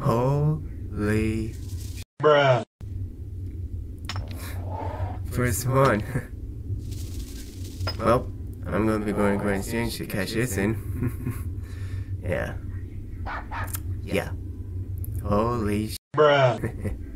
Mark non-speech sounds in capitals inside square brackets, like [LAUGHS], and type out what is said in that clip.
Holy. Bruh. First one. well, I'm gonna be going to Grand Exchange to cash this in. [LAUGHS] yeah. Yeah. Holy Bruh. [LAUGHS] [LAUGHS]